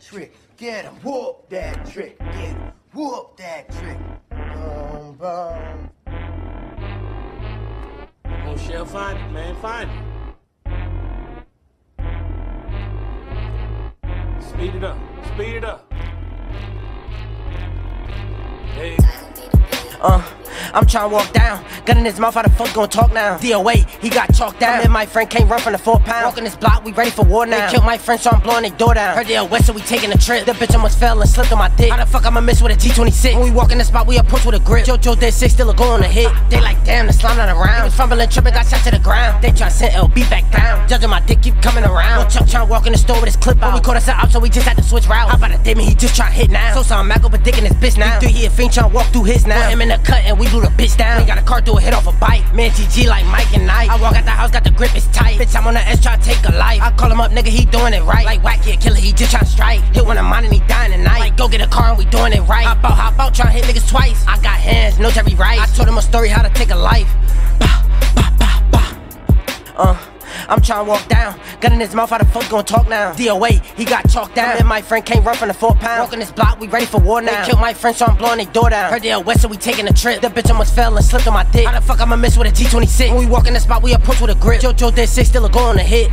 that trick. Get him, whoop that trick. Get him, whoop that trick. Boom, boom. Oh, Shell, find it, man. Find it. Speed it up. Speed it up. Hey. Uh, I'm trying to walk down. Gun in his mouth, how the fuck gonna talk now? DOA, he got chalked down. And my friend can't run from the four pound. Walking this block, we ready for war now. They killed my friend, so I'm blowing their door down. Heard they west, so we taking a trip. The bitch almost fell and slipped on my dick. How the fuck I'ma miss with a T26? When we walk in the spot, we approach with a grip. JoJo did six, still a goal on the hit. They like, damn, the slime not around. Niggas fumbling, tripping, got shot to the ground. They try to send LB back down. Judging my dick, keep coming around. No Chuck trying to walk in the store with his clip out. But we caught us out, so we just had to switch route. How about a demon, he just try to hit now. So some Mac up a dick in his bitch now. Three, he a fiend trying to walk through his now. Put him in the cut and we blew the bitch down. Got a car through a hit off a bike. Man, GG like Mike and Knight. I walk out the house, got the grip, it's tight. Bitch, I'm on the S, try to take a life. I call him up, nigga, he doing it right. Like whack, yeah, killer, he just try to strike. Hit one of mine and he dying tonight. Like, go get a car and we doing it right. Hop out, hop out, try to hit niggas twice. I got hands, no Jerry Rice. I told him a story how to take a life. Bah, bah, bah, bah. Uh. I'm trying to walk down. Gun in his mouth, how the fuck gon' talk now? DOA, he got chalked down. And my friend can't run from the four pound. Walking this block, we ready for war now. They killed my friend, so I'm blowing their door down. Heard they west, so we taking a trip. The bitch almost fell and slipped on my dick. How the fuck I'ma miss with a T26? When we walk in the spot, we approach with a grip. JoJo did six, still a goal on the hit.